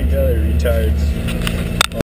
each other, retards.